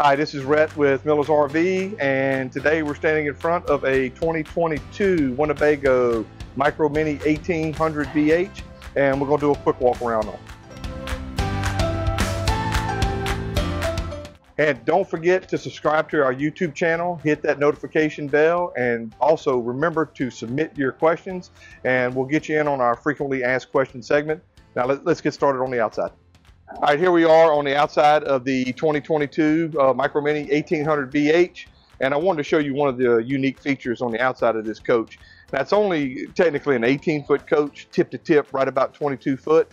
Hi, this is Rhett with Miller's RV, and today we're standing in front of a 2022 Winnebago Micro Minnie 1800 BH, and we're going to do a quick walk around on. And don't forget to subscribe to our YouTube channel, hit that notification bell, and also remember to submit your questions, and we'll get you in on our frequently asked questions segment. Now let, us get started on the outside. All right, here we are on the outside of the 2022 uh, Micro Minnie 1800 BH, and I wanted to show you one of the unique features on the outside of this coach. That's only technically an 18 foot coach, tip to tip, right about 22 foot,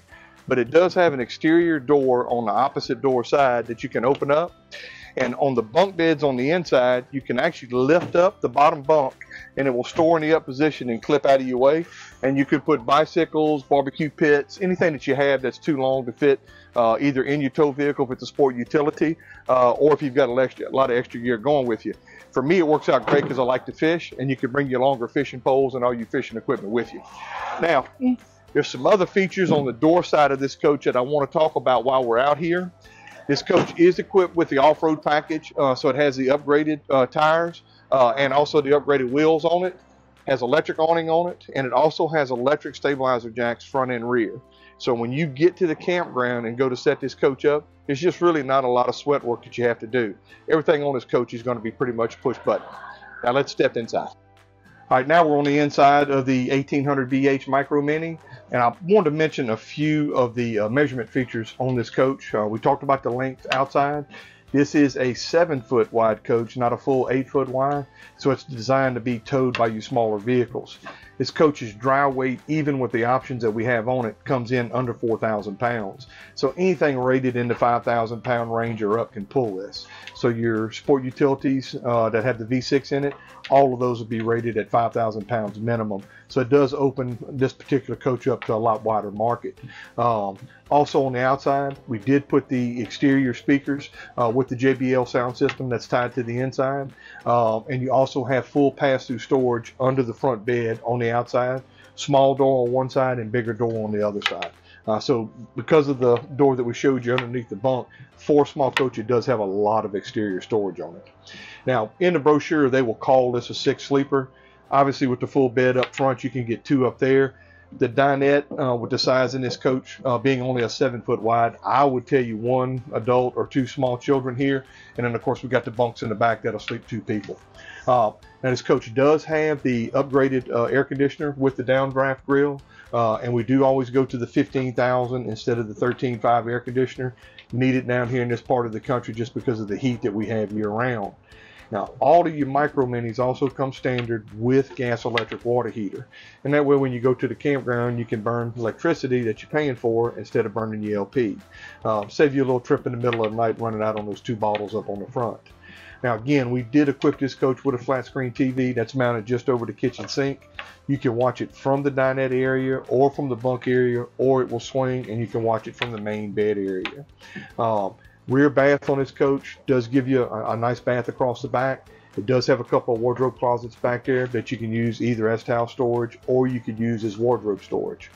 but it does have an exterior door on the opposite door side that you can open up. And on the bunk beds on the inside, you can actually lift up the bottom bunk and it will store in the up position and clip out of your way. And you could put bicycles, barbecue pits, anything that you have that's too long to fit uh, either in your tow vehicle if it's a sport utility uh, or if you've got a, extra, a lot of extra gear going with you. For me, it works out great because I like to fish and you can bring your longer fishing poles and all your fishing equipment with you. Now, there's some other features on the door side of this coach that I want to talk about while we're out here. This coach is equipped with the off-road package, uh, so it has the upgraded uh, tires uh, and also the upgraded wheels on it. Has electric awning on it, and it also has electric stabilizer jacks front and rear. So when you get to the campground and go to set this coach up, it's just really not a lot of sweat work that you have to do. Everything on this coach is going to be pretty much push button. Now let's step inside. All right, now we're on the inside of the 1800 BH Micro Minnie, and I wanted to mention a few of the uh, measurement features on this coach. Uh, we talked about the length outside. This is a seven foot wide coach, not a full eight foot wide, so it's designed to be towed by you smaller vehicles. This coach's dry weight, even with the options that we have on it, comes in under 4,000 pounds. So anything rated in the 5,000 pound range or up can pull this. So your sport utilities uh, that have the V6 in it, all of those will be rated at 5,000 pounds minimum. So it does open this particular coach up to a lot wider market. Um, also on the outside, we did put the exterior speakers uh, with the JBL sound system that's tied to the inside. Um, and you also have full pass-through storage under the front bed on the outside. Small door on one side and bigger door on the other side. Uh, so because of the door that we showed you underneath the bunk, for small coach, it does have a lot of exterior storage on it. Now, in the brochure, they will call this a six sleeper. Obviously, with the full bed up front, you can get two up there. The dinette uh, with the size in this coach uh, being only a seven foot wide, I would tell you one adult or two small children here. And then, of course, we've got the bunks in the back that'll sleep two people. Uh, now, this coach does have the upgraded uh, air conditioner with the downdraft grill. Uh, and we do always go to the 15,000 instead of the 13.5 air conditioner. Need it down here in this part of the country just because of the heat that we have year round. Now, all of your micro minnies also come standard with gas electric water heater. And that way, when you go to the campground, you can burn electricity that you're paying for instead of burning your LP. Uh, save you a little trip in the middle of the night running out on those two bottles up on the front. Now again, we did equip this coach with a flat screen TV that's mounted just over the kitchen sink. You can watch it from the dinette area or from the bunk area, or it will swing and you can watch it from the main bed area. Um, rear bath on this coach does give you a, a nice bath across the back. It does have a couple of wardrobe closets back there that you can use either as towel storage or you could use as wardrobe storage.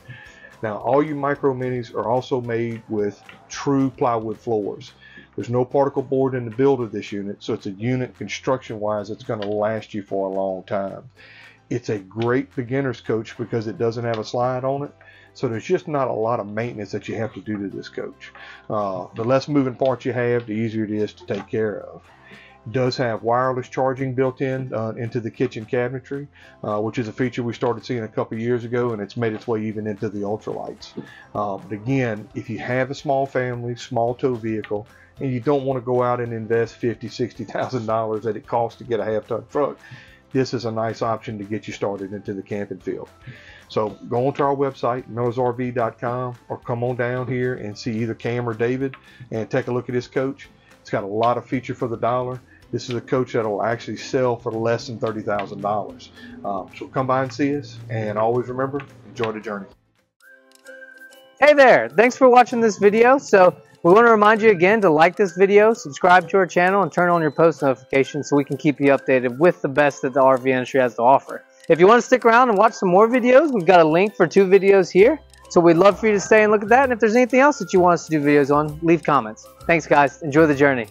Now, all you micro minnies are also made with true plywood floors. There's no particle board in the build of this unit, so it's a unit construction-wise that's going to last you for a long time. It's a great beginner's coach because it doesn't have a slide on it. So there's just not a lot of maintenance that you have to do to this coach. Uh, the less moving parts you have, the easier it is to take care of. It does have wireless charging built in uh, into the kitchen cabinetry, uh, which is a feature we started seeing a couple years ago, and it's made its way even into the ultralights. Uh, but again, if you have a small family, small tow vehicle, and you don't want to go out and invest fifty, sixty thousand dollars that it costs to get a half-ton truck, this is a nice option to get you started into the camping field. So go onto our website, millersrv.com, or come on down here and see either Cam or David and take a look at this coach. It's got a lot of feature for the dollar. This is a coach that will actually sell for less than $30,000. Um, so come by and see us, and always remember, enjoy the journey. Hey there, thanks for watching this video. So we want to remind you again to like this video, subscribe to our channel, and turn on your post notifications so we can keep you updated with the best that the RV industry has to offer. If you want to stick around and watch some more videos, we've got a link for two videos here. So we'd love for you to stay and look at that. And if there's anything else that you want us to do videos on, leave comments. Thanks, guys. Enjoy the journey.